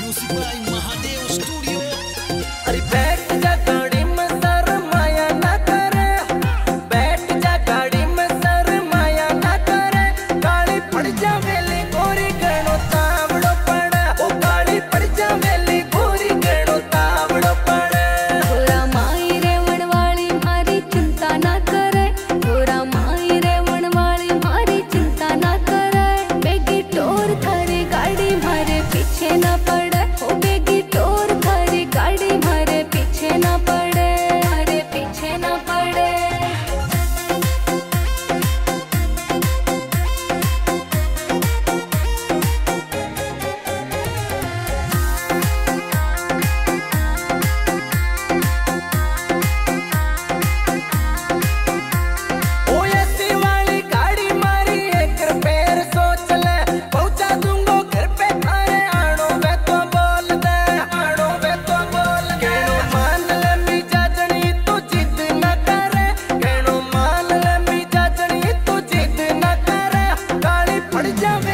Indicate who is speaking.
Speaker 1: Music by Mahadeo Studio.
Speaker 2: Arre down.